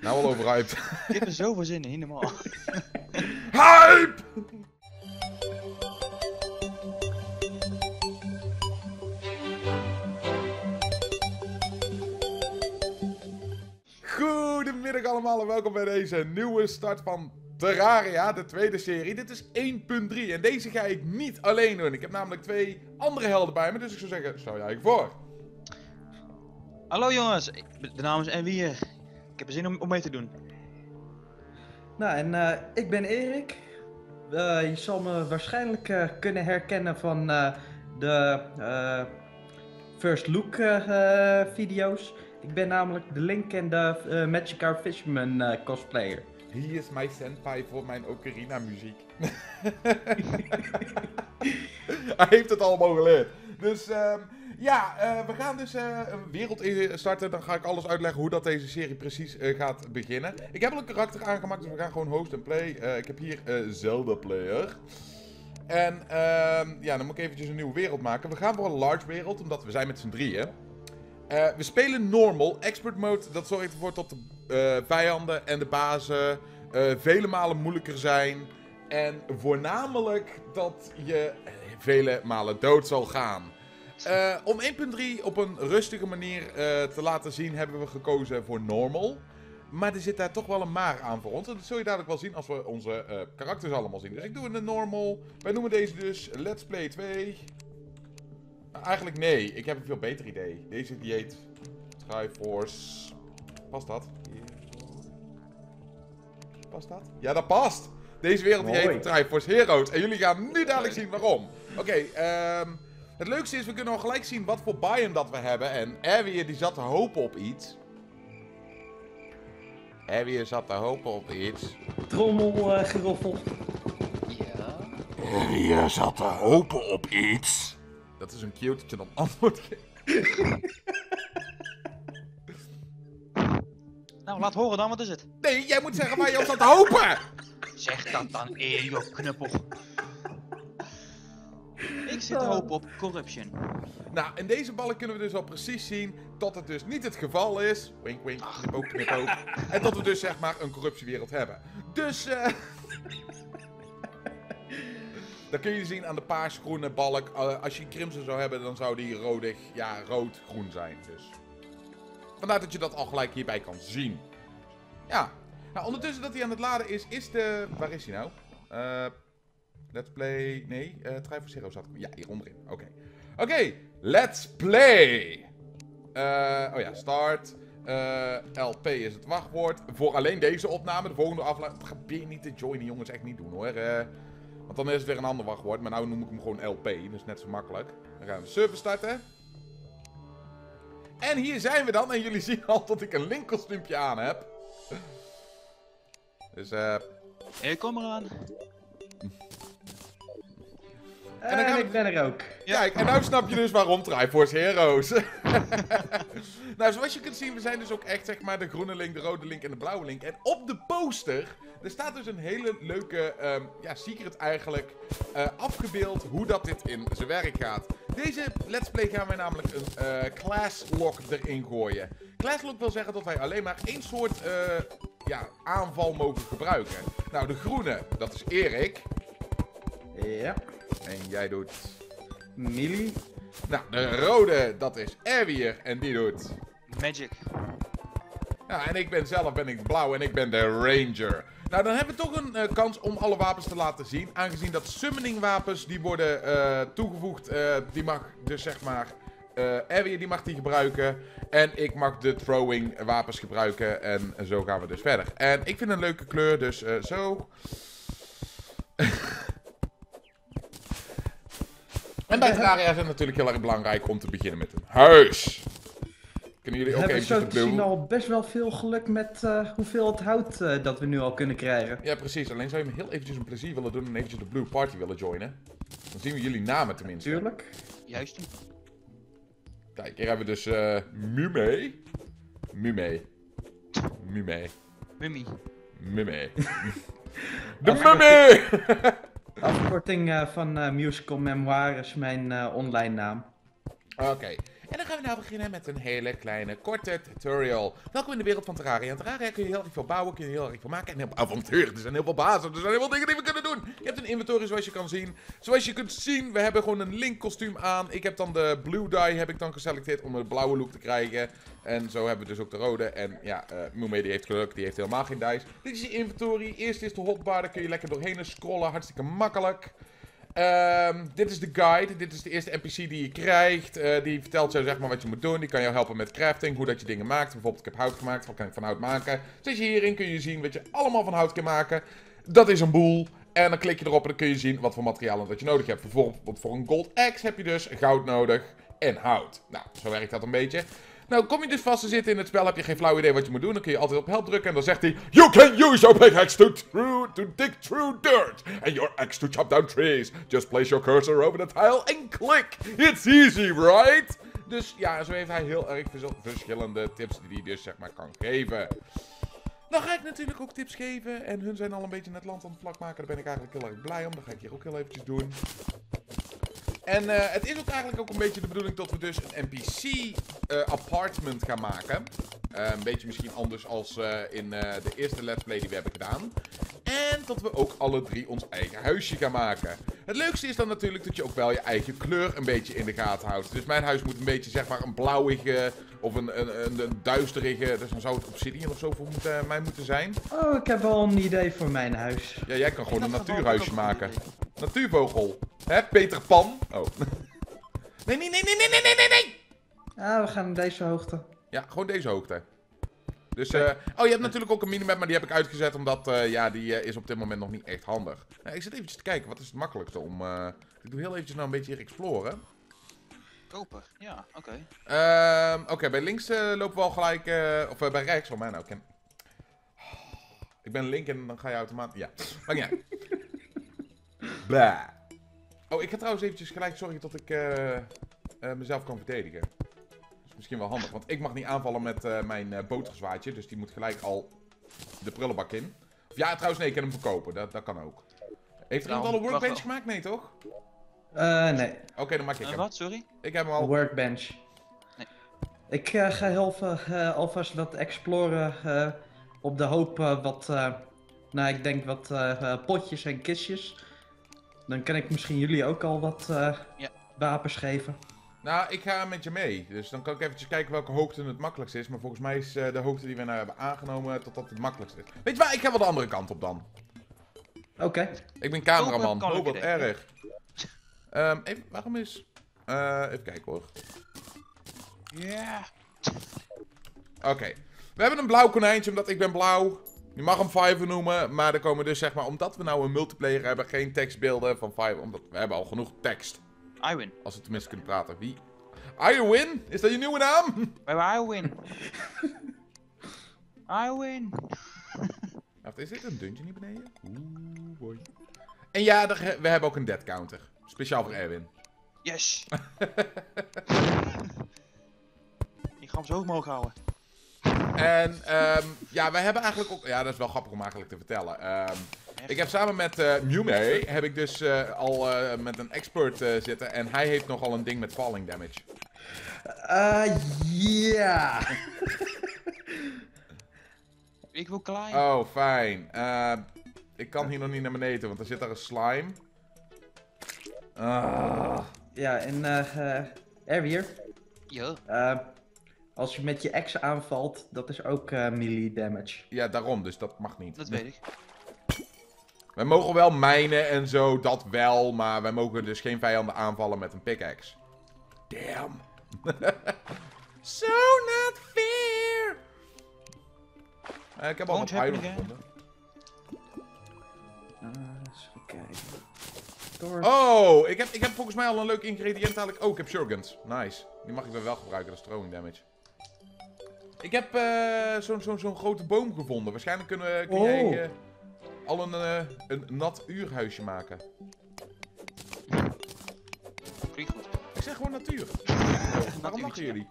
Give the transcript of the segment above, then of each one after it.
Nou al overhyped. Ik heb er zoveel zin in, normaal. Hype! Goedemiddag allemaal en welkom bij deze nieuwe start van Terraria, de tweede serie. Dit is 1.3 en deze ga ik niet alleen doen. Ik heb namelijk twee andere helden bij me, dus ik zou zeggen, stel jij voor. Hallo jongens, de naam is Enwier. Ik heb er zin om, om mee te doen. Nou, en eh, ik ben Erik. Eh, je zal me waarschijnlijk eh, kunnen herkennen van eh, de eh, First Look video's. Ik ben namelijk de Link en de eh, Magikarp Fisherman eh, cosplayer. Hier is mijn senpai voor mijn Ocarina muziek. Hij heeft het allemaal geleerd. Dus ehm, ja, eh, we gaan dus eh, een wereld in- starten. Dan ga ik alles uitleggen hoe dat deze serie precies eh, gaat beginnen. Ik heb al een karakter aangemaakt, dus we gaan gewoon host en play. Eh, ik heb hier eh, Zelda Player. En ehm, ja, dan moet ik eventjes een nieuwe wereld maken. We gaan voor een large wereld, omdat we zijn met z'n drieën. Eh, we spelen normal. Expert mode, dat zorgt ervoor dat de eh, vijanden en de bazen eh, vele malen moeilijker zijn. En voornamelijk dat je eh, vele malen dood zal gaan. Eh, om 1.3 op een rustige manier eh, te laten zien, hebben we gekozen voor normal. Maar er zit daar toch wel een maar aan voor ons. En dat zul je dadelijk wel zien als we onze eh, karakters allemaal zien. Dus ik doe een normal. Wij noemen deze dus Let's Play 2. Nou, eigenlijk nee, ik heb een veel beter idee. Deze die heet Triforce. Past dat? Past dat? Ja, dat past! Deze wereld die heet Triforce Heroes. En jullie gaan nu dadelijk zien waarom. Oké, ehm, het leukste is, we kunnen al gelijk zien wat voor biome dat we hebben. En Erwier die zat te hopen op iets. Erwier zat te hopen op iets. Trommel eh, geroffel. Ja. Je zat te hopen op iets. Dat is een cute dat je dan antwoord geeft. Nou, laat horen dan, wat is het? Nee, jij moet zeggen waar je op zat te hopen. Zeg dat dan, Erik, knuppel. Ik zit hopen op corruption. Nou, in deze ballen kunnen we dus al precies zien dat het dus niet het geval is. Wink, wink, knipoog, knipoog. En dat we dus zeg maar een corruptiewereld hebben. Dus, eh... Dan kun je zien aan de paars-groene balk. eh, als je crimson zou hebben, dan zou die rodig, ja, rood-groen zijn. Dus. Vandaar dat je dat al gelijk hierbij kan zien. Ja. Nou, ondertussen dat hij aan het laden is, is de... Waar is hij nou? Eh... Let's play... Nee, eh Triforce Zero zat... Ja, hier onderin. Oké. Oké, let's play! Eh, oh ja, start. Eh, LP is het wachtwoord. Voor alleen deze opname. De volgende aflevering... Probeer niet te joinen, jongens. Echt niet doen, hoor. Want dan is het weer een ander wachtwoord. Maar nu noem ik hem gewoon LP. Is net zo makkelijk. Dan gaan we de server starten. En hier zijn we dan. En jullie zien al dat ik een Link kostuumpje aan heb. Dus, eh... Ik kom eraan. Dan En, we- ik ben er ook. Kijk, en nu snap je dus waarom Triforce Heroes. nou, zoals je kunt zien, we zijn dus ook echt zeg maar de groene link, de rode link en de blauwe link. En op de poster, er staat dus een hele leuke, ehm, ja, secret eigenlijk, eh, afgebeeld hoe dat dit in zijn werk gaat. Deze Let's Play gaan wij namelijk een eh class lock erin gooien. Class lock wil zeggen dat wij alleen maar één soort eh, ja, aanval mogen gebruiken. Nou, de groene, dat is Erik. Ja. En jij doet Millie. nou, de rode, dat is Erwier en die doet... Magic. Ja, en ik ben zelf ben ik blauw en ik ben de Ranger. Nou, dan hebben we toch een eh, kans om alle wapens te laten zien. Aangezien dat summoning wapens, die worden eh, toegevoegd. eh, die mag dus zeg maar... Erwier, die mag die gebruiken. En ik mag de throwing wapens gebruiken. En zo gaan we dus verder. En ik vind een leuke kleur, dus zo... En bij Terraria is het natuurlijk heel erg belangrijk om te beginnen met een huis. Kunnen jullie We ook hebben eventjes zo de te zien al best wel veel geluk met eh, hoeveel het hout eh, dat we nu al kunnen krijgen. Ja, precies. Alleen zou je me heel eventjes een plezier willen doen en eventjes de Blue Party willen joinen. Dan zien we jullie namen tenminste. Tuurlijk. Juist. Kijk, hier hebben we dus eh Mume. Mume. Mume. Mummy. Mume. De Mume! Afkorting eh, van eh, Musical Memoir is mijn eh, online naam. Oké. En dan gaan we nou beginnen met een hele kleine, korte tutorial. Welkom in de wereld van Terraria. In Terraria kun je heel erg veel bouwen, kun je heel erg veel maken. En heel avonturen. Er zijn heel veel bazen, er zijn heel veel dingen die we kunnen doen. Je hebt een inventory zoals je kan zien. Zoals je kunt zien, we hebben gewoon een Link kostuum aan. Ik heb dan de blue dye heb ik dan geselecteerd om een blauwe look te krijgen. En zo hebben we dus ook de rode. En ja, uh, Moomee die heeft geluk, die heeft helemaal geen dice. Dit is je inventory. Eerst is de hotbar, daar kun je lekker doorheen scrollen. Hartstikke makkelijk. Um, dit is de guide. Dit is de eerste NPC die je krijgt. Uh, die vertelt jou zeg maar wat je moet doen. Die kan jou helpen met crafting, hoe dat je dingen maakt. Bijvoorbeeld, ik heb hout gemaakt. Wat kan ik van hout maken? Zit je hierin kun je zien wat je allemaal van hout kan maken. Dat is een boel. En dan klik je erop en dan kun je zien wat voor materialen dat je nodig hebt. Bijvoorbeeld voor een gold axe heb je dus goud nodig en hout. Nou, zo werkt dat een beetje. Nou, kom je dus vast te zitten in het spel, heb je geen flauw idee wat je moet doen. Dan kun je altijd op help drukken en dan zegt hij... You can use your pickaxe to, through, to dig through dirt. And your axe to chop down trees. Just place your cursor over the tile and click. It's easy, right? Dus ja, zo heeft hij heel erg verschillende tips die hij dus zeg maar kan geven. Dan ga ik natuurlijk ook tips geven. En hun zijn al een beetje net land aan het vlak maken. Daar ben ik eigenlijk heel erg blij om. Dat ga ik hier ook heel eventjes doen. En uh, het is ook eigenlijk ook een beetje de bedoeling dat we dus een NPC-apartment uh, gaan maken. Uh, een beetje misschien anders als in de eerste Let's Play die we hebben gedaan. En dat we ook alle drie ons eigen huisje gaan maken. Het leukste is dan natuurlijk dat je ook wel je eigen kleur een beetje in de gaten houdt. Dus mijn huis moet een beetje zeg maar een blauwige of een, een, een, een duisterige, dus dan zou het obsidian of zo voor moeten, mij moeten zijn. Oh, ik heb wel een idee voor mijn huis. Ja, jij kan gewoon een natuurhuisje maken. Natuurvogel. Hè, Peter Pan? Oh. Nee, nee, nee, nee, nee, nee, nee, nee! Ah, we gaan naar deze hoogte. Ja, gewoon deze hoogte. Dus, uh, oh, je hebt natuurlijk ook een minimap, maar die heb ik uitgezet omdat, uh, ja, die uh, is op dit moment nog niet echt handig. ik zit eventjes te kijken, wat is het makkelijkste om... ik doe heel eventjes nou een beetje hier exploren. Koper, ja, oké. Okay. Ehm, oké, bij links lopen we al gelijk, of bij rechts, oh mij nou, ken... Ik ben link en dan ga je automatisch, ja, maakt niet uit. Blah. Oh, ik ga trouwens eventjes gelijk zorgen dat ik uh, uh, mezelf kan verdedigen. Misschien wel handig, want ik mag niet aanvallen met uh, mijn bootgezwaadje. Dus die moet gelijk al de prullenbak in. Of ja, trouwens nee, ik kan hem verkopen. Dat, dat kan ook. Heeft er iemand al een workbench gemaakt? Nee, toch? Eh, nee. Oké, okay, dan maak ik hem. Wat, sorry? Ik heb hem al. Workbench. Nee. Ik ga helpen alvast wat exploren op de hoop wat... nou, ik denk wat potjes en kistjes dan kan ik misschien jullie ook al wat uh, ja. wapens geven. Nou, ik ga met je mee. Dus dan kan ik eventjes kijken welke hoogte het makkelijkst is. Maar volgens mij is uh, de hoogte die we nou hebben aangenomen tot dat het makkelijkst is. Weet je waar? Ik ga wel de andere kant op dan. Oké. Okay. Ik ben cameraman. Oh, wat erg. Um, even, waarom is... Uh, even kijken hoor. Ja. Yeah. Oké. Okay. We hebben een blauw konijntje, omdat ik ben blauw. Je mag hem Fiverr noemen, maar er komen dus zeg maar, omdat we nou een multiplayer hebben, geen tekstbeelden van Fiverr, omdat we hebben al genoeg tekst. Iwin. Als we tenminste kunnen praten. Wie? Iwin? Is dat je nieuwe naam? Bij Iwin. Iwin. Wacht, is dit een dungeon hier beneden? Oeh, boy. En ja, we hebben ook een dead counter. Speciaal voor Erwin. Yes! Ik ga hem zo hoog mogen houden. En um, ja, wij hebben eigenlijk ook... Ja, dat is wel grappig om eigenlijk te vertellen. Um, ik heb samen met uh, Mume, heb ik dus uh, al uh, met een expert uh, zitten. En hij heeft nogal een ding met falling damage. Uh, ja. ik wil klein. Oh, fijn. Uh, ik kan hier nog niet naar beneden, want er zit daar een slime. Ah. Ja, en eh... er weer. Ja. Als je met je ex aanvalt, dat is ook uh, melee damage. Ja, daarom, dus dat mag niet. Dat weet ik. Wij mogen wel mijnen en zo, dat wel, maar wij mogen dus geen vijanden aanvallen met een pickaxe. Damn. so not fair. Uh, ik heb al wat iron gevonden. Uh, even kijken. Oh, ik heb, ik heb volgens mij al een leuk ingrediënt eigenlijk. Oh, ik heb shurgans. Nice. Die mag ik wel gebruiken, dat is throwing damage. Ik heb uh, zo'n zo, zo grote boom gevonden. Waarschijnlijk kunnen, kun oh. jij uh, al een, uh, een nat uurhuisje maken. Goed. Ik zeg gewoon natuur. Waarom lachen jullie?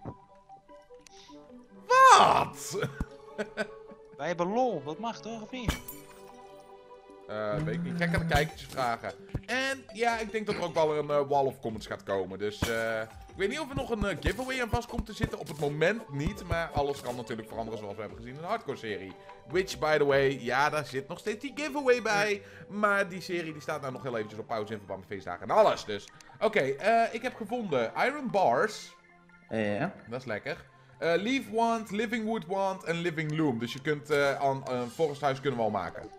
Wat? Wij hebben lol, dat mag toch of niet? Uh, weet ik niet. Gek aan de kijkertjes vragen. En ja, ik denk dat er ook wel een uh, wall of comments gaat komen. Dus uh, Ik weet niet of er nog een eh, giveaway aan vast komt te zitten. Op het moment niet, maar alles kan natuurlijk veranderen zoals we hebben gezien in de hardcore-serie. Which, by the way, ja, daar zit nog steeds die giveaway bij. Maar die serie die staat nou nog heel eventjes op pauze in verband met feestdagen en alles. Dus, oké, eh, ik heb gevonden Iron Bars. Ja. Dat is lekker. Eh Leaf Wand, Living Wood Wand en Living Loom. Dus je kunt eh, aan een foresthuis kunnen we al maken.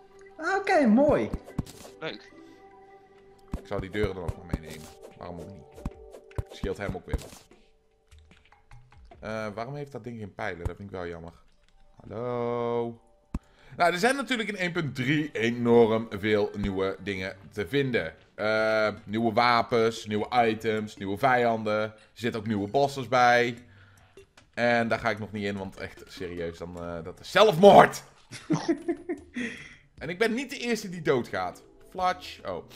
Oké, mooi. Leuk. Ik zou die deuren dan ook nog meenemen. Waarom ook niet? Scheelt hem ook weer wat. Eh, waarom heeft dat ding geen pijlen? Dat vind ik wel jammer. Hallo? Nou, er zijn natuurlijk in 1.3 enorm veel nieuwe dingen te vinden. Eh, nieuwe wapens, nieuwe items, nieuwe vijanden. Er zitten ook nieuwe bosses bij. En daar ga ik nog niet in, want echt serieus, dan, eh, dat is zelfmoord! en ik ben niet de eerste die doodgaat. Flatch. Oh.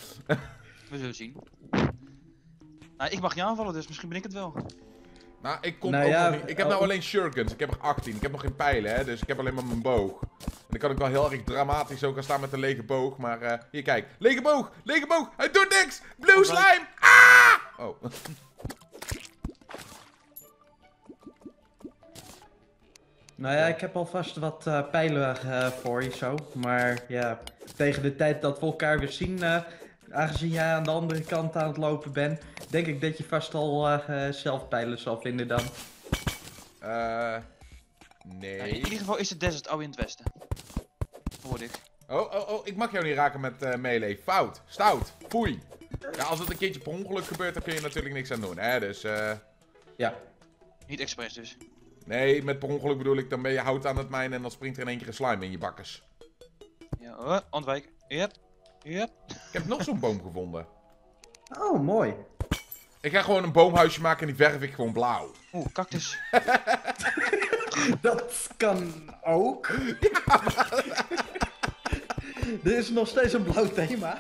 We zullen zien. Nou, ik mag je aanvallen, dus misschien ben ik het wel. Nou, ik kom Nou ook ja, nog niet. Ik heb oh. nou alleen shurikens. Ik heb er 18. Ik heb nog geen pijlen, hè. Dus ik heb alleen maar mijn boog. En dan kan ik wel heel erg dramatisch ook gaan staan met een lege boog. Maar eh, hier, kijk. Lege boog! Lege boog! Hij doet niks! Blue Alright. slime! Ah! Oh. Nou ja, ik heb alvast wat eh, pijlen eh, voor je zo. Maar ja, tegen de tijd dat we elkaar weer zien, eh, aangezien jij aan de andere kant aan het lopen bent, denk ik dat je vast al eh, eh, zelf pijlen zal vinden dan. Eh. Ja, in nee. ieder geval is de desert al in het westen. Hoorde ik. Oh, oh, oh. Ik mag jou niet raken met eh melee. Fout. Stout. Foei. Ja, als het een keertje per ongeluk gebeurt, dan kun je natuurlijk niks aan doen, hè. Dus, eh. Ja. Niet expres dus. Nee, met per ongeluk bedoel ik, dan ben je hout aan het mijnen en dan springt er in één keer een slime in je bakkes. Ja, uh, ontwijk. Yep. Yep. Ik heb nog zo'n boom gevonden. Oh, mooi. Ik ga gewoon een boomhuisje maken en die verf ik gewoon blauw. Oeh, cactus. Dat kan ook. Dit is nog steeds een blauw thema.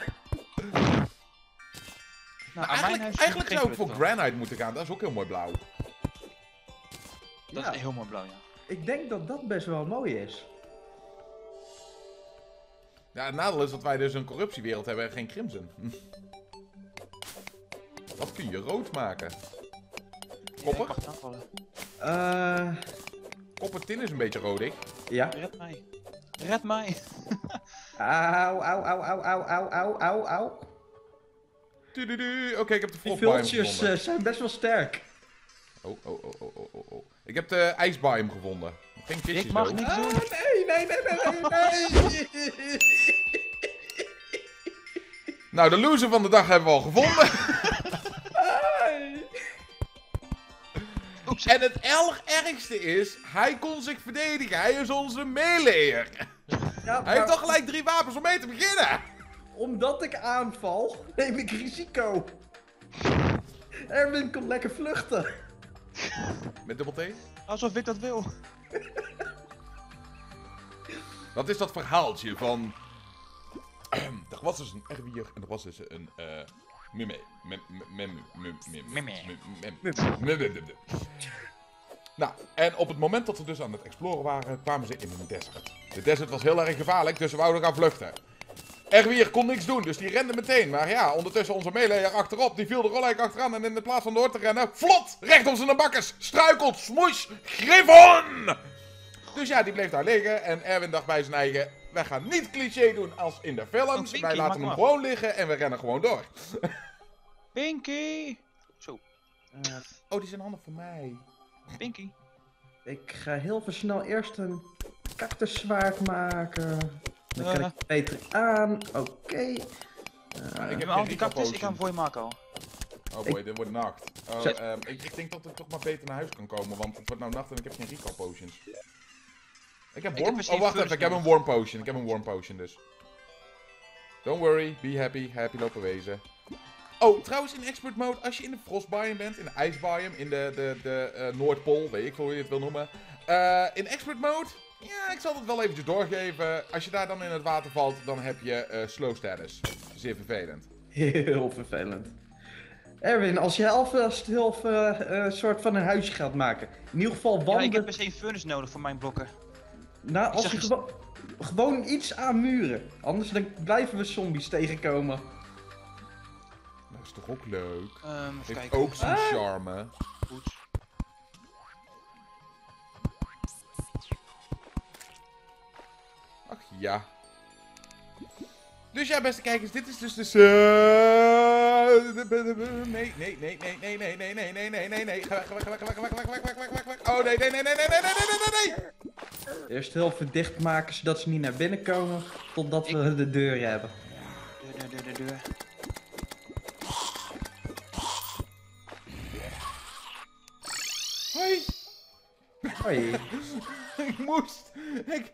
Nou, eigenlijk zou ik voor granite moeten gaan, dat is ook heel mooi blauw. Dat Ja. is heel mooi blauw, ja. Ik denk dat dat best wel mooi is. Ja, het nadeel is dat wij dus een corruptiewereld hebben en geen crimson. Wat kun je rood maken? Ja, Kopper? ik mag het aanvallen. Eh, Koppertin is een beetje rodig. ja. Red mij. Red mij. Auw, auw, auw, auw, auw, auw, auw, auw, auw. Tududu. Oké, ik heb de Die vultjes eh, zijn best wel sterk. Oh, oh, oh, oh, oh, oh. Ik heb de ijsbiome gevonden. Geen visjes Ik mag niks doen. Ah, nee, nee, nee, nee, nee, nee. Nou, de loser van de dag hebben we al gevonden. En het ergste is, hij kon zich verdedigen. Hij is onze meleeër. Ja, Hij heeft toch gelijk drie wapens om mee te beginnen. Omdat ik aanval, neem ik risico. Erwin kon lekker vluchten. Met dubbel T? Alsof ik dat wil. Dat is dat verhaaltje van... er was dus een erwier en er was dus een... eh Mime. Mem- mem- mem- mem- mem- Memme. mem- mem- mem- mem- mem- Nou, en op het moment dat ze dus aan het exploren waren, kwamen ze in een desert. De desert was heel erg gevaarlijk, dus ze wouden gaan vluchten. Erwier kon niks doen, dus die rende meteen. Maar ja, ondertussen onze meeleer achterop, die viel er gelijk achteraan. En in de plaats van door te rennen, vlot, recht op zijn bakkes, struikelt, smoes, griffon! Dus ja, die bleef daar liggen. En Erwin dacht bij zijn eigen, wij gaan niet cliché doen als in de films. Oh, wij laten hem gewoon liggen en we rennen gewoon door. Pinky. Zo, Eh, Oh, die zijn handig voor mij. Pinky. ik ga heel veel snel eerst een cactuszwaard maken. Dan kan Ja. ik beter aan. Oké. Maar ik Ik heb al die cactus, ik ga hem voor je maken al. Oh boy, dit wordt nacht. Oh, ehm, ik, ik denk dat ik toch maar beter naar huis kan komen, want het wordt nou nacht en ik heb geen Rico potions. Ik heb Ik warm... heb oh, wacht even, ik heb een warm potion. Ik heb een warm potion dus. Don't worry, be happy, happy lopen wezen. Oh, trouwens in expert mode, als je in de frostbiome bent, in de ijsbiome, in de, de, de eh, Noordpool, weet ik hoe je het wil noemen. eh, in expert mode, ja, ik zal het wel eventjes doorgeven. Als je daar dan in het water valt, dan heb je eh, slow status. Zeer vervelend. Heel vervelend. Erwin, als jij alvast heel eh, soort van een huisje gaat maken. In ieder geval Ja, wandelen. ik heb per se een furnace nodig voor mijn blokken. Nou, als zeg je gewo- gewoon iets aan muren. Anders dan blijven we zombies tegenkomen. Nou, is toch ook leuk? Ehm even Heeft kijken. ook zijn Ah. charme. Goed. Ach ja. Dus ja, beste kijkers, dit is dus de... Nee, nee, nee, nee, nee, nee, nee, nee, nee, nee, nee, nee. Ga weg, ga weg, ga weg, ga weg, ga weg, ga weg, ga weg, ga weg, ga weg. Oh, nee, nee, nee, nee, nee, nee, nee, nee, nee, nee, nee. Eerst heel veel dichtmaken zodat ze niet naar binnen komen. Totdat we de deur hebben. Deur, deur, deur, deur, deur. Hoi. Hoi. Ik moest. Ik.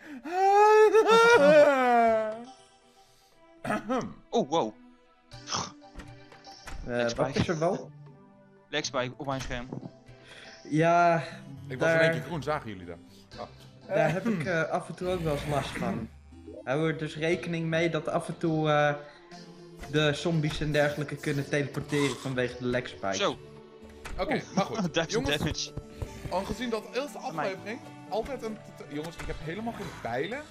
Oh, wow. Eh, wat is er wel? Lex bij op mijn scherm. Ja, Ik was in één keer daar, groen, zagen jullie dat? Oh. daar heb ik eh, af en toe ook wel eens last van. Hou er dus rekening mee dat af en toe eh, de zombies en dergelijke kunnen teleporteren vanwege de lekspike. Zo, Oké, maar goed. 1000 Jongens, damage. aangezien dat eerste aflevering altijd een. Jongens, ik heb helemaal geen pijlen.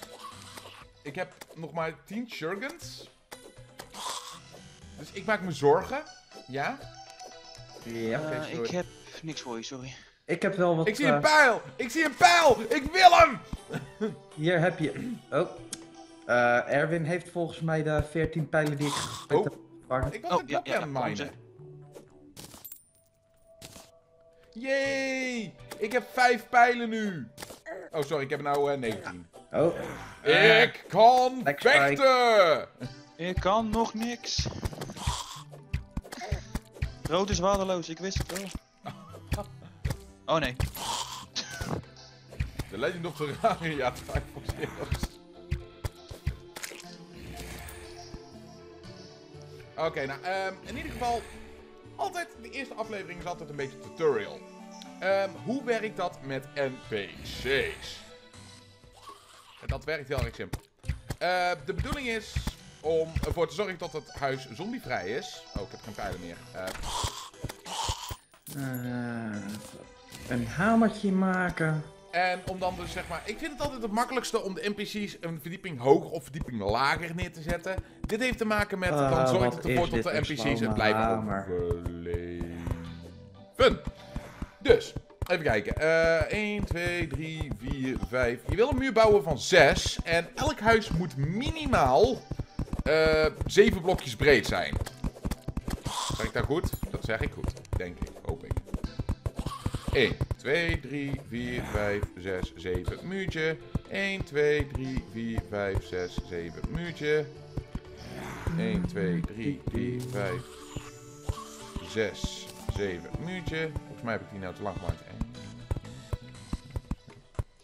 Ik heb nog maar 10 shurgans. Dus ik maak me zorgen. Ja? Ja. Oké, Eh, sorry. ik heb niks voor je, sorry. Ik heb wel wat... Ik zie eh, een pijl! Ik zie een pijl! Ik wil hem! Hier heb je... Oh. Eh, Erwin heeft volgens mij de 14 pijlen die ik gegooid Oh. heb gevangen. Ik was Oh, het ja, ja, aan het ja, minen. Yay! Ik heb 5 pijlen nu. Oh, sorry, ik heb er nou eh, 19. Oh. Ik kan vechten! Ik kan nog niks. Rood is waardeloos, ik wist het wel. Oh nee. The Legend of Terraria 5 voor Zero's. Oké, nou, ehm, in ieder geval, altijd, de eerste aflevering is altijd een beetje tutorial. Ehm, hoe werkt dat met NPC's? Dat werkt heel erg simpel. Eh, de bedoeling is om ervoor te zorgen dat het huis zombievrij is. Oh, ik heb geen pijlen meer. Eh, Eh, een hamertje maken. En om dan dus zeg maar, ik vind het altijd het makkelijkste om de NPC's een verdieping hoger of verdieping lager neer te zetten. Dit heeft te maken met, Ah, dan zorgt het ervoor dat de NPC's het blijven overleven. Dus, even kijken. Eh 1, 2, 3, 4, 5. Je wil een muur bouwen van 6. En elk huis moet minimaal eh 7 blokjes breed zijn. Zeg ik dat goed? Dat zeg ik goed, denk ik, hoop ik. 1, 2, 3, 4, 5, 6, 7 muurtje. 1, 2, 3, 4, 5, 6, 7 muurtje. 1, 2, 3, 4, 5, 6, 7 muurtje. Volgens mij heb ik die nou te lang gemaakt.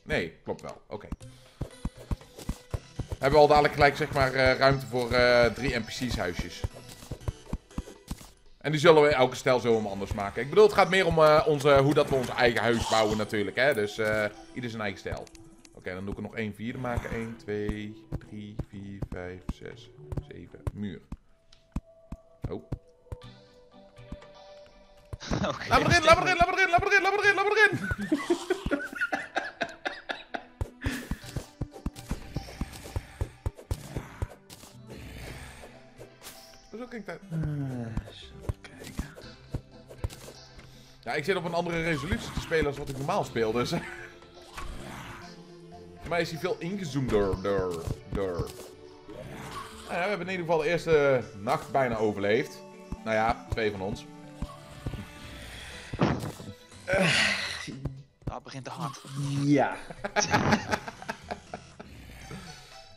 Nee, klopt wel. Oké. Hebben we al dadelijk gelijk zeg maar eh, ruimte voor eh, drie NPC's huisjes. En die zullen we elke stijl zo om anders maken. Ik bedoel, het gaat meer om eh, onze, hoe dat we ons eigen huis bouwen natuurlijk. Hè? Dus ieder zijn eigen stijl. Oké, dan doe ik er nog één vierde maken. 1, 2, 3, 4, 5, 6, 7. Muur. Oh. Oké. Laat me erin, laat me erin, laat me erin, laat me erin, laat me erin, laat me erin. Zo kijk dat. Eh, kijken. Ja, ik zit op een andere resolutie te spelen als wat ik normaal speel, dus... Voor mij is hij veel ingezoomder. Der, der. Nou ja, we hebben in ieder geval de eerste nacht bijna overleefd. Nou ja, twee van ons. Dat Ah, begint te hard. Ja.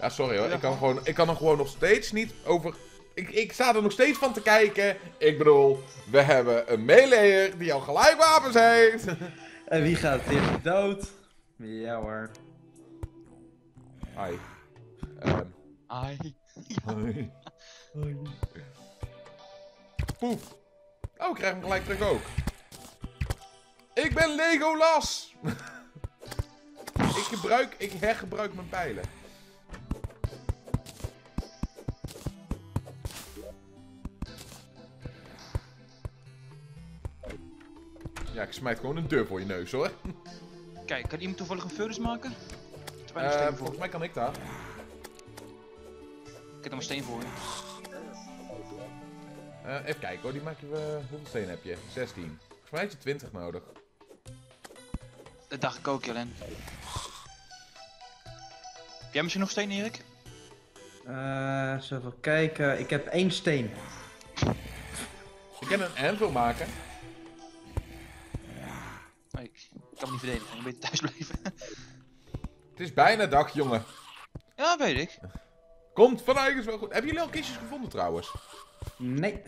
Ja, sorry hoor. Ik kan, gewoon, ik kan er gewoon nog steeds niet over... Ik, ik sta er nog steeds van te kijken. Ik bedoel, we hebben een meleeër die al gelijk wapens heeft. En wie gaat eerst dood? Ja hoor. Hi. Ehm, Ai. hi. Poef. Oh, ik krijg hem gelijk terug ook. Ik ben Legolas! ik gebruik, ik hergebruik mijn pijlen. Ja, ik smijt gewoon een deur voor je neus hoor. Kijk, kan iemand toevallig een furnace maken? Te weinig Eh, voor. volgens mij kan ik dat. Ik heb nog een steen voor je. Eh, even kijken hoor, die maak je... hoeveel steen heb je? 16. Volgens mij heb je 20 nodig. Dat dacht ik ook, Jelen. Heb jij misschien nog steen, Erik? Eh, eens even kijken. Ik heb één steen. Ik kan een anvil maken. Kan me niet verdedigen, ik moet beter thuis blijven. Het is bijna dag, jongen. ja, weet ik. Komt van is wel goed. Hebben jullie al kistjes gevonden trouwens? Nee.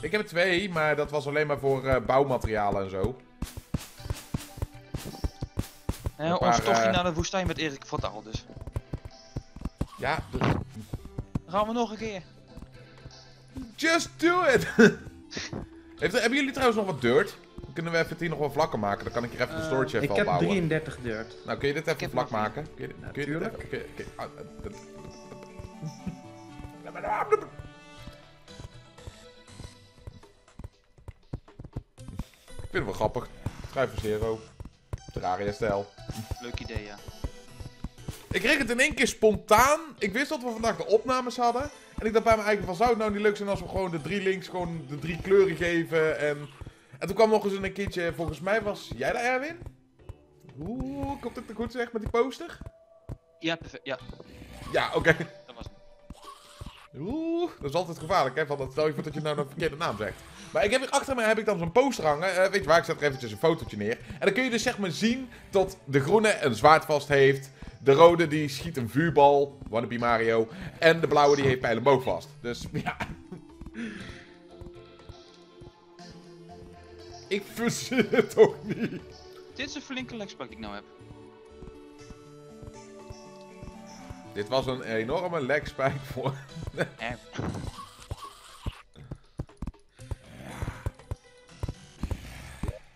Ik heb er twee, maar dat was alleen maar voor eh, bouwmaterialen en zo. Eh, Een ons paar, tochtje eh, naar de woestijn met Erik fataal dus. Ja, dus... Dan gaan we nog een keer. Just do it! Heeft, hebben jullie trouwens nog wat dirt? Kunnen we even het hier nog wel vlakker maken. Dan kan ik hier even de Eh, storage even Ik al heb bouwen. 33 dirt. Nou, kun je dit even vlak maken? Kun je, kun je dit Natuurlijk. even... kun je- kun je- ah, dat- Ik vind het wel grappig. Schrijf voor Zero. Terraria-stijl. Leuk idee, ja. Ik kreeg het in één keer spontaan. Ik wist dat we vandaag de opnames hadden. En ik dacht bij mijn eigen van, zou het nou niet leuk zijn als we gewoon de drie links gewoon de drie kleuren geven. En, en toen kwam nog eens een keertje, volgens mij was jij daar Erwin? Oeh, komt het goed zeg met die poster? Ja, perfect. Ja, Ja, oké. dat was het. Oeh, dat is altijd gevaarlijk hè, van dat stel je voor dat je nou een verkeerde naam zegt. Maar ik heb hier achter me heb ik dan zo'n poster hangen. Eh, weet je waar, ik zet er eventjes een fotootje neer. En dan kun je dus zeg maar zien dat de groene een zwaard vast heeft. De rode die schiet een vuurbal, wannabe Mario. En de blauwe die heeft pijlenboog vast. Dus ja. Ik verzin het toch niet. Dit is een flinke legspak die ik nou heb. Dit was een enorme legspijk voor... Eh,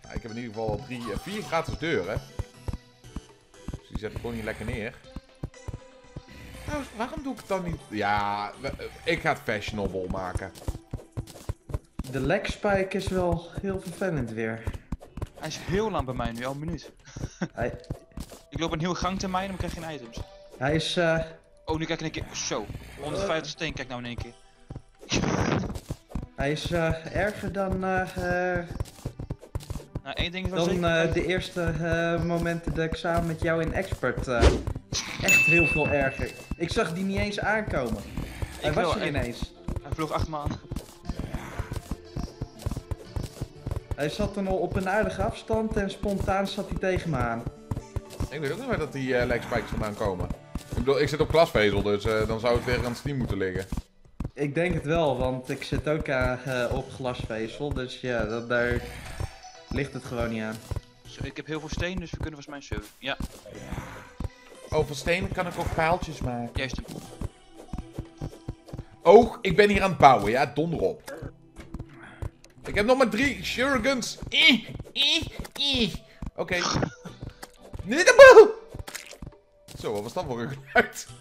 Ja, ik heb in ieder geval drie, eh, vier gratis deuren. Dus die zet ik gewoon niet lekker neer. Nou, waarom doe ik het dan niet? Ja, eh, ik ga het fashionable maken. De legspike is wel heel vervelend weer. hij is heel lang bij mij nu, al een minuut. Hij, Ik loop een heel gang te mijnen, maar ik krijg geen items. hij is... eh, Oh, nu kijk ik in één keer. Zo, 150 steen, kijk nou in één keer. hij is eh, erger dan, eh, eh, Nou, één ding is wel dan zeker. de eerste momenten dat ik samen met jou in Expert... echt heel veel erger. Ik zag die niet eens aankomen. Hij was er en- ineens. Hij vloog achter me Hij zat dan al op een aardige afstand en spontaan zat hij tegen me aan. Ik weet ook niet waar dat die uh, legspikes vandaan komen. Ik bedoel, ik zit op glasvezel, dus eh, dan zou het weer aan Steam moeten liggen. Ik denk het wel, want ik zit ook aan, eh, op glasvezel, dus ja, dat, daar ligt het gewoon niet aan. Zo, ik heb heel veel steen, dus we kunnen volgens mij server. Ja, Oh, van stenen kan ik ook pijltjes maken. juist. Oog, ik ben hier aan het bouwen, ja? Donder op. Ik heb nog maar drie shurikens. Eh, eh, eh. Oké. Niet de boel! Zo, wat was dat voor een geluid?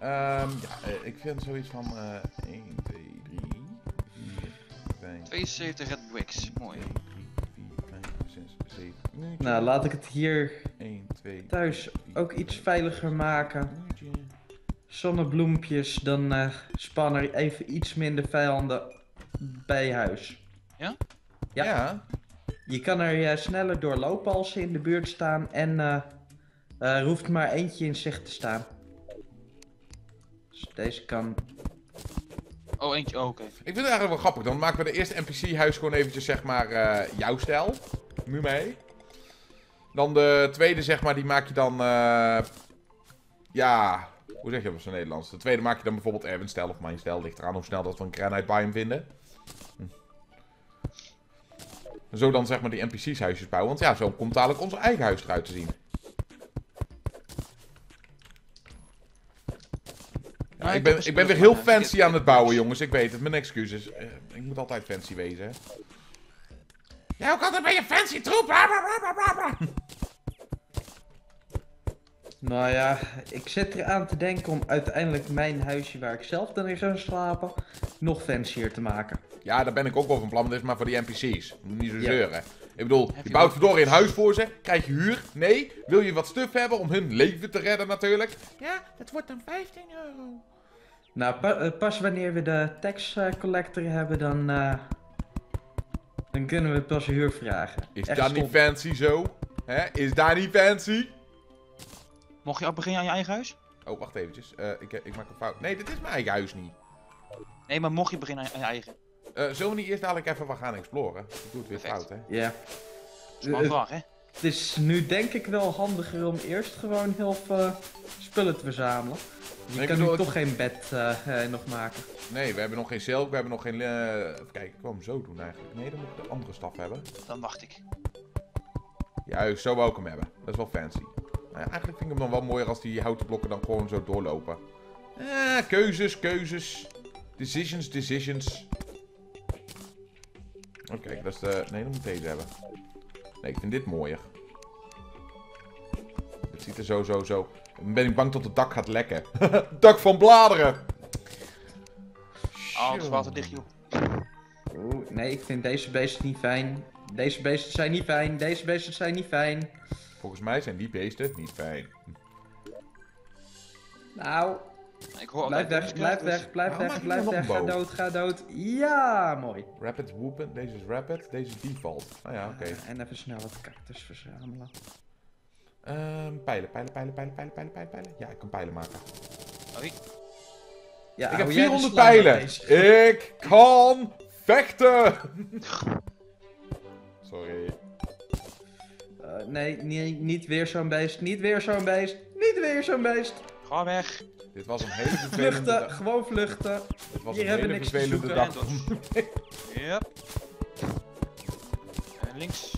Ehm ja, eh, ik vind zoiets van eh 1, 2, 3, 4, 5, 72 red bricks, mooi. 2, 3, 4, 5, 6, 7, Nou, laat ik het hier 1, 2, thuis ook iets veiliger maken. Zonnebloempjes, dan eh spannen er even iets minder vijanden bij huis. Ja? Ja. ja. Je kan er eh, sneller doorlopen als ze in de buurt staan en eh, eh, er hoeft maar eentje in zicht te staan. Dus deze kan... Oh, eentje, oh, oké. Ik vind het eigenlijk wel grappig. Dan maken we de eerste NPC-huis gewoon eventjes, zeg maar, eh, jouw stijl. Nu mee. Dan de tweede, zeg maar, die maak je dan... eh, ja, hoe zeg je dat op zijn Nederlands? De tweede maak je dan bijvoorbeeld Erwin stijl of mijn stijl. Ligt eraan hoe snel dat we een kranheid bij hem vinden. Hm. Zo dan, zeg maar, die NPC's huisjes bouwen. Want ja, zo komt dadelijk ons eigen huis eruit te zien. Ja, ik, ben, ik ben weer heel fancy aan het bouwen, jongens. Ik weet het, mijn excuses. Eh, ik moet altijd fancy wezen, hè. Jij ook altijd bij je fancy troep. Bla, bla, bla, bla, bla. Nou ja, ik zit eraan te denken om uiteindelijk mijn huisje waar ik zelf dan in ga slapen, nog fancier te maken. Ja, daar ben ik ook wel van plan. maar Dit is maar voor die NPC's. Moet niet zo Ja. zeuren. Ik bedoel, je je bouwt ook- verdorie een huis voor ze. Krijg je huur? Nee. Wil je wat stuf hebben om hun leven te redden natuurlijk? Ja, dat wordt dan 15 euro. Nou, pa- eh, pas wanneer we de tax eh, collector hebben, dan, eh, dan kunnen we pas huur vragen. Is Echt dat niet fancy zo? Hè? Is dat niet fancy? Mocht je al beginnen aan je eigen huis? Oh, wacht eventjes. Eh, ik, ik maak een fout. Nee, dit is mijn eigen huis niet. Nee, maar mocht je beginnen aan je eigen. Eh, zullen we niet eerst dadelijk even wat gaan exploren? Ik doe het weer Perfect. fout, hè? Ja. Dat is maar een Eh, vraag, hè? Het is nu denk ik wel handiger om eerst gewoon heel veel spullen te verzamelen. Je kan nu ik- toch geen bed nog maken. Nee, we hebben nog geen silk, we hebben nog geen... eh, Even kijken, ik wil hem zo doen eigenlijk. Nee, dan moet ik de andere staf hebben. Dan wacht ik. Juist, zo wou ik hem hebben. Dat is wel fancy. Nou ja, eigenlijk vind ik hem dan wel mooier als die houten blokken dan gewoon zo doorlopen. Eh, keuzes, keuzes. Decisions, decisions. Oké, dat is de... Nee, dan moet ik deze hebben. Nee, ik vind dit mooier. Het ziet er zo, zo, zo... Dan ben ik bang dat het dak gaat lekken. dak van bladeren! Alles water dicht, joh. Oeh, nee, ik vind deze beesten niet fijn. Deze beesten zijn niet fijn. Deze beesten zijn niet fijn. Volgens mij zijn die beesten niet fijn. Nou, Ik hoor blijf weg, dus- blijf weg, blijf Waarom weg, blijf weg. Ga dood, ga dood. Ja, mooi. Rapid whooping, deze is rapid, deze is default. Nou ja, oké. En even snel wat cactus verzamelen. Ehm, pijlen, pijlen, pijlen, pijlen, pijlen, pijlen, pijlen, pijlen. Ja, ik kan pijlen maken. Hoi. Ja, ik heb hou jij de 400 slang maar pijlen. Ik kan vechten. Sorry. Eh, nee, niet, niet weer zo'n beest. Niet weer zo'n beest. Niet weer zo'n beest. Ga weg. Dit was een hele vervelende Vluchten, dag. gewoon vluchten. Dit was hier een hebben hele niks te vervelende dag. Yep. En links.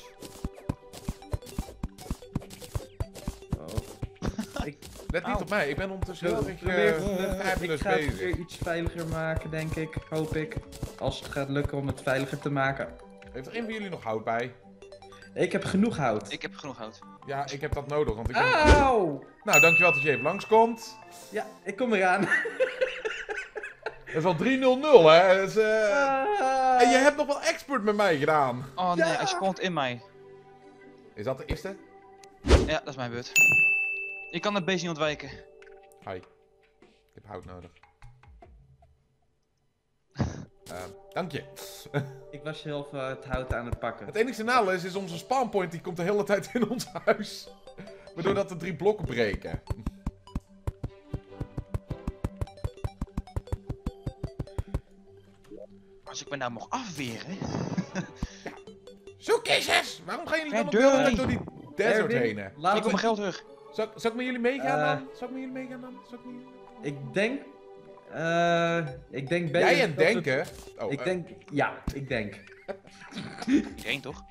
Oh. ik, Let niet Au. op mij, ik ben ondertussen heel erg probeer eh, ik ga het weer iets veiliger maken, denk ik. Hoop ik. Als het gaat lukken om het veiliger te maken. Heeft er een van jullie nog hout bij? Ik heb genoeg hout. Ik heb genoeg hout. Ja, ik heb dat nodig, want ik ben... Auw! Nou, dankjewel dat je even langskomt. Ja, ik kom eraan. Het is al 3-0-0, hè? Het is, eh, Ah. En je hebt nog wel expert met mij gedaan. Oh nee, Ja. hij spawnt in mij. Is dat de eerste? Ja, dat is mijn beurt. Ik kan het beest niet ontwijken. Hi. Ik heb hout nodig. Ehm, dank je. Ik was heel veel het hout aan het pakken. Het enige nadeel is, is onze spawnpoint die komt de hele tijd in ons huis. Waardoor dat de drie blokken breken. Als ik me nou mocht afweren. Zo, kissers! Waarom gaan jullie dan door die desert Erwin, heen? hè? Ik wil mijn geld terug. Zal, zal ik met jullie meegaan Eh. dan? Zal ik met jullie meegaan dan? Zal ik met jullie- Ik denk... eh ik denk beter Jij en denken? Oh, Ik eh, denk... Ja, ik denk. Iedereen toch?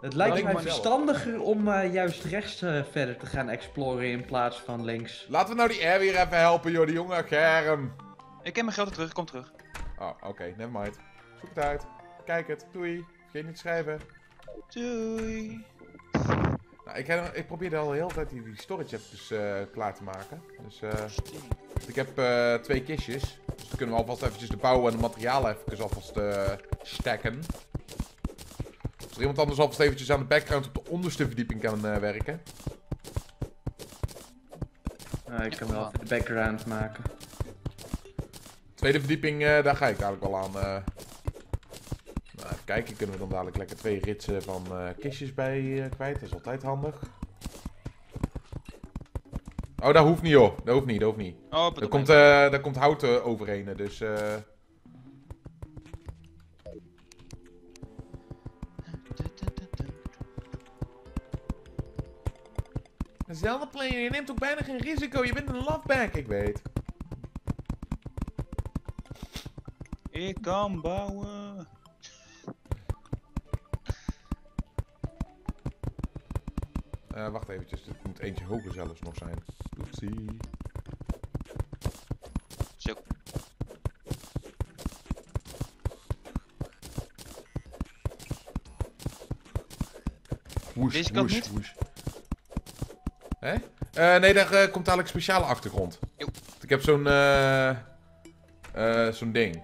Het lijkt mij verstandiger om eh, juist rechts verder te gaan exploren in plaats van links. Laten we nou die R weer even helpen, joh, die jonge Germ. Ik heb mijn geld terug, kom terug. Oh, oké, nevermind. Zoek het uit. Kijk het, doei. Vergeet niet te schrijven. Doei. Nou, ik, heb- ik probeerde al de hele tijd die, die storage even eh, klaar te maken. Dus eh, ik heb eh, twee kistjes. Dus dan kunnen we alvast eventjes de bouw en de materialen even alvast stacken. Als er iemand anders alvast eventjes aan de background op de onderste verdieping kan werken. Ik kan wel even de background maken. Tweede verdieping, daar ga ik dadelijk wel aan. Kijken, kunnen we dan dadelijk lekker twee ritsen van eh, kistjes bij eh, kwijt. Dat is altijd handig. Oh, dat hoeft niet joh. Dat hoeft niet, dat hoeft niet. Oh, Daar komt, mij. eh daar komt hout overheen, dus... eh Zelda player, je neemt ook bijna geen risico. Je bent een lovebag, ik weet. Ik kan bouwen. Eh, wacht eventjes, dit moet eentje hoger zelfs nog zijn. Oepsie. Zo. Deze kant woesh. Hè? Eh, nee, daar eh, komt dadelijk speciale achtergrond. Jo. Ik heb zo'n... eh eh, zo'n ding.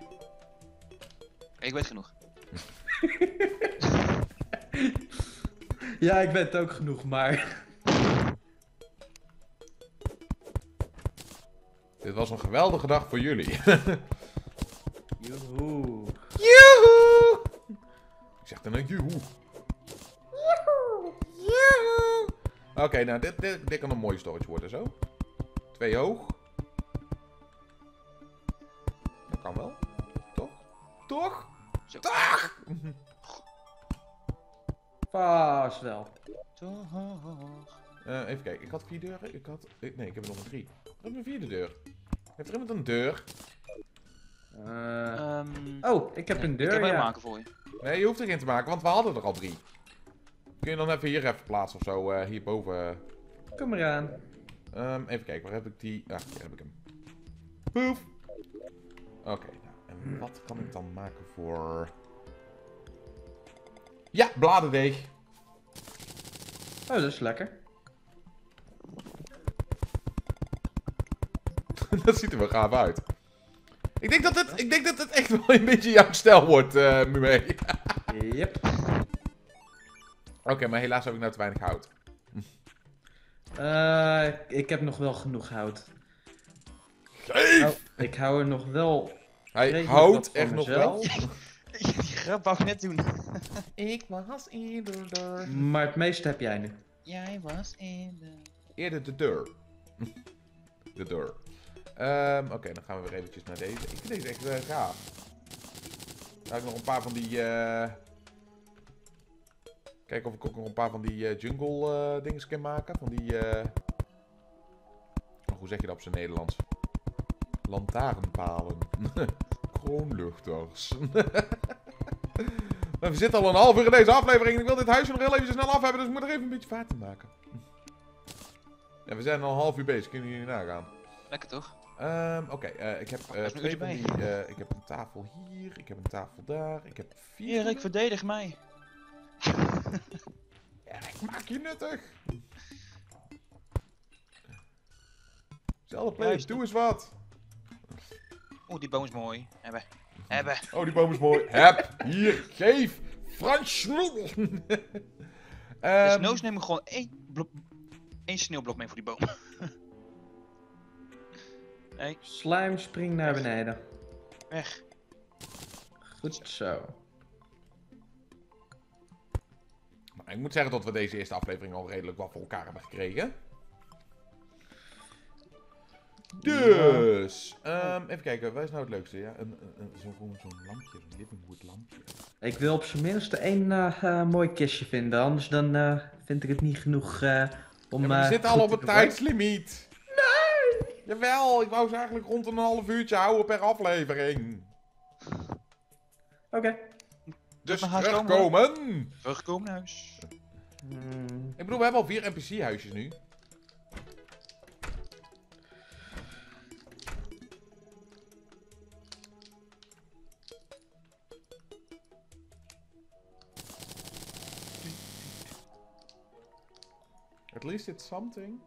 Ik weet genoeg. Ja, ik ben het ook genoeg, maar... Dit was een geweldige dag voor jullie. Joehoe. Joehoe! Ik zeg dan een joehoe. Joehoe! Oké, nou, dit, dit, dit kan een mooie storage worden, zo. Twee hoog. Vast wel. Toch. Eh, even kijken, ik had vier deuren. Ik had. ik- nee, ik heb er nog maar drie. Ik heb een vierde deur. Heeft er iemand een deur? Eh, Ehm, oh, ik heb een Ik deur, heb hem ja. maken voor je. Nee, je hoeft er geen te maken, want we hadden er al drie. Kun je dan even hier even plaatsen of zo, eh, hierboven. Kom eraan. Ehm, even kijken, waar heb ik die? Ah, hier heb ik hem. Poef! Oké, nou, en wat kan ik dan maken voor... Ja, bladerdeeg. Oh, dat is lekker. dat ziet er wel gaaf uit. Ik denk dat het, ik denk dat het echt wel een beetje jouw stijl wordt, eh Mumee. Yep. Oké, maar helaas heb ik nou te weinig hout. Eh, ik heb nog wel genoeg hout. Geef! Oh, ik hou er nog wel. Hij houdt echt nog wel. Grap wou ik net doen. Ik was eerder de... Maar het meeste heb jij nu. Jij was in de... Eerder de deur. De deur. Ehm, Oké, dan gaan we weer eventjes naar deze. Ik vind deze echt eh, gaaf. Ga ik nog een paar van die... eh Kijken of ik ook nog een paar van die eh, jungle eh dinges kan maken. Van die... eh oh, hoe zeg je dat op zijn Nederlands? Lantaarnpalen. Kroonluchters. We zitten al een half uur in deze aflevering en ik wil dit huisje nog heel even snel af hebben, dus ik moet er even een beetje vaart in maken. Ja, we zijn al een half uur bezig, kunnen jullie nagaan. Lekker toch? Ehm, Oké, eh, ik heb eh, twee iets van die, eh, ik heb een tafel hier, ik heb een tafel daar, ik heb vier... Erik, verdedig mij. Ja, ik maak je nuttig! Zelfde place, Juist. doe eens wat! Oeh, die boom is mooi. Hebben. Hebben. Oh, die boom is mooi. Heb, hier, geef! Frans Snoel! Dus Ehm, Noos neem ik gewoon één, één sneeuwblok mee voor die boom. nee, Slime, spring naar beneden. weg. Goed zo. Maar ik moet zeggen dat we deze eerste aflevering al redelijk wel voor elkaar hebben gekregen. Dus, ehm, even kijken, wat is nou het leukste? Ja, een, een, een- zo'n zo'n lampje, zo'n livingwood lampje. Ik wil op zijn minst één eh, eh, mooi kistje vinden, anders dan eh, vind ik het niet genoeg eh, om... Ja, we zitten al op een doen. tijdslimiet. Nee! Jawel, ik wou ze eigenlijk rond een half uurtje houden per aflevering. Oké. Dus terugkomen! Terugkomen naar huis. Hmm, Ik bedoel, we hebben al vier NPC-huisjes nu. At least it's something.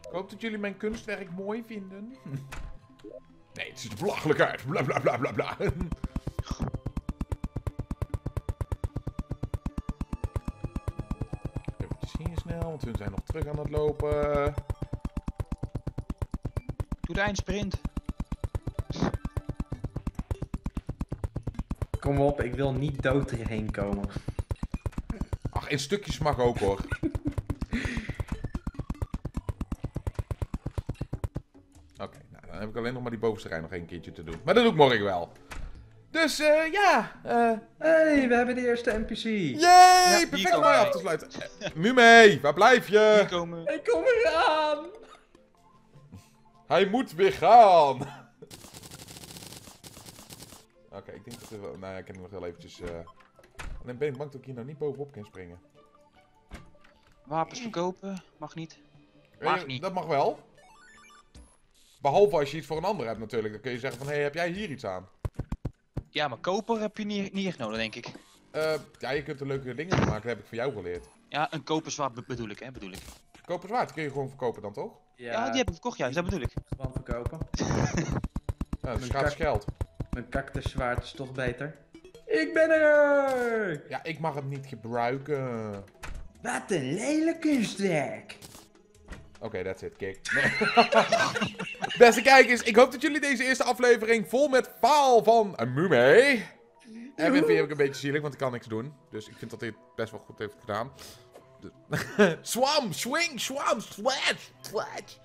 Ik hoop dat jullie mijn kunstwerk mooi vinden. Nee, het ziet er belachelijk uit. Bla bla bla bla bla. Hier snel, want hun zijn nog terug aan het lopen. Doe de eindsprint. Kom op, ik wil niet dood erheen komen. In stukjes mag ook hoor. Oké, nou, dan heb ik alleen nog maar die bovenste rij nog een keertje te doen. Maar dat doe ik morgen wel. Dus eh, ja, eh hey, we hebben de eerste NPC. yay, hier perfect om mij af te sluiten. Eh, Mumee, waar blijf Hier je? komen. Ik kom eraan! Hij moet weer gaan. Oké, ik denk dat we wel... Nou ja, ik heb nog heel eventjes... eh Alleen ben ik bang dat ik hier nou niet bovenop kan springen. Wapens verkopen. Mag niet. Mag je, niet. Dat mag wel. Behalve als je iets voor een ander hebt natuurlijk. Dan kun je zeggen van, hé, hey, heb jij hier iets aan? Ja, maar koper heb je niet, niet echt nodig, denk ik. Eh, ja, je kunt er leuke dingen van maken. Dat heb ik van jou geleerd. Ja, een koperzwaard be- bedoel ik, hè, bedoel ik. Koper zwaard kun je gewoon verkopen dan, toch? Ja, die heb ik verkocht, juist, dat bedoel ik. Gewoon verkopen. Ja, dat is gratis geld. Mijn cactuszwaard is toch beter? Ik ben er! Ja, ik mag het niet gebruiken. Wat een lelijk kunstwerk! Oké, that's it, kick. Nee. Beste kijkers, ik hoop dat jullie deze eerste aflevering vol met faal van een Mume. En vind ik een beetje zielig, want ik kan niks doen. Dus ik vind dat hij het best wel goed heeft gedaan. Swam, swing, swam, splash, splash.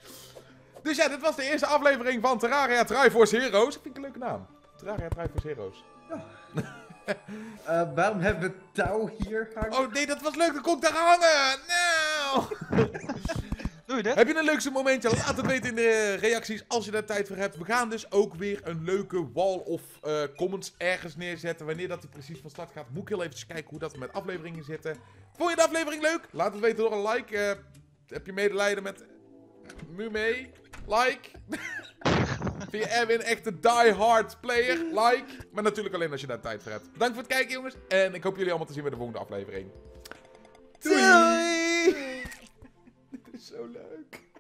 Dus ja, dit was de eerste aflevering van Terraria Triforce Heroes. Ik vind het een leuke naam. Terraria Triforce Heroes. Eh, waarom hebben we touw hier hangen? Oh nee, dat was leuk. Dan kon ik daar hangen. Nou. Doe je dat? Heb je een leukste momentje? Laat het weten in de reacties als je daar tijd voor hebt. We gaan dus ook weer een leuke wall of eh, comments ergens neerzetten. Wanneer dat die precies van start gaat, moet ik heel even kijken hoe dat met afleveringen zitten. Vond je de aflevering leuk? Laat het weten door een like. Eh, heb je medelijden met Mume? Like. Vind je Erwin echt een die-hard player? Like. Maar natuurlijk alleen als je daar tijd voor hebt. Bedankt voor het kijken jongens. En ik hoop jullie allemaal te zien bij de volgende aflevering. Doei! Dit is zo leuk.